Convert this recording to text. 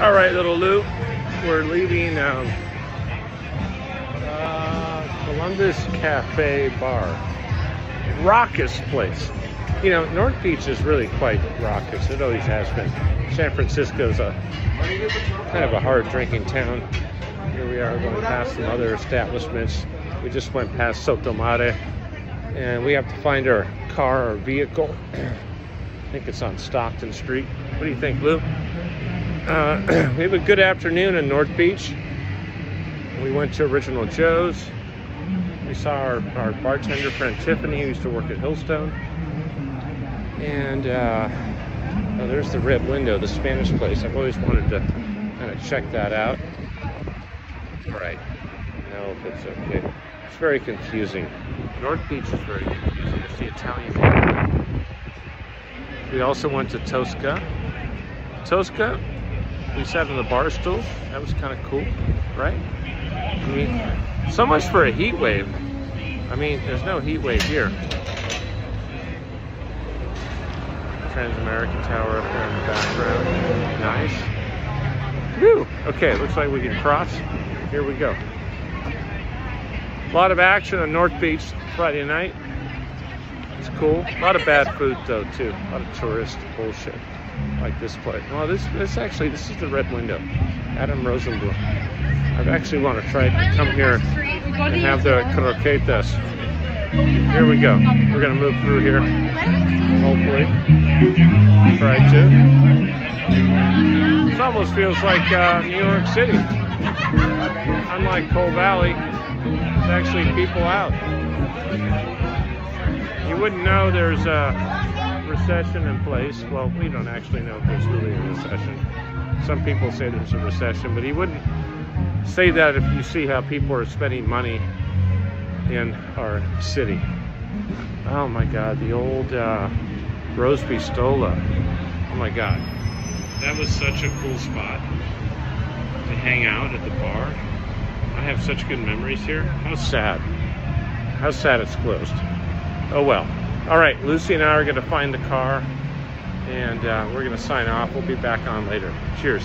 All right, little Lou, we're leaving um, uh, Columbus Cafe Bar. Raucous place. You know, North Beach is really quite raucous. It always has been. San Francisco's a kind of a hard drinking town. Here we are going past some other establishments. We just went past Sotto Mare and we have to find our car or vehicle. I think it's on Stockton Street. What do you think, Lou? Uh, we have a good afternoon in North Beach. We went to Original Joe's. We saw our, our bartender friend Tiffany, who used to work at Hillstone. And uh, oh, there's the Red Window, the Spanish place. I've always wanted to kind of check that out. All right, know if it's okay. It's very confusing. North Beach is very confusing. It's the Italian. We also went to Tosca. Tosca we sat on the bar stools. That was kind of cool, right? I mean, so much for a heat wave. I mean, there's no heat wave here. Transamerican Tower up there in the background. Nice. Woo! Okay, looks like we can cross. Here we go. A lot of action on North Beach Friday night. It's cool. A lot of bad food though too. A lot of tourist bullshit like this place. Well, this this actually this is the Red Window, Adam Rosenblum. I actually want to try to come here and have the croquetas. Here we go. We're gonna move through here. Hopefully, try to. It almost feels like uh, New York City. Unlike Cole Valley, there's actually people out. You wouldn't know there's a recession in place. Well, we don't actually know if there's really a recession. Some people say there's a recession, but he wouldn't say that if you see how people are spending money in our city. Oh my God, the old uh, Rose Pistola. Oh my God, that was such a cool spot to hang out at the bar. I have such good memories here. How sad. How sad it's closed. Oh well. All right, Lucy and I are going to find the car and uh, we're going to sign off. We'll be back on later. Cheers.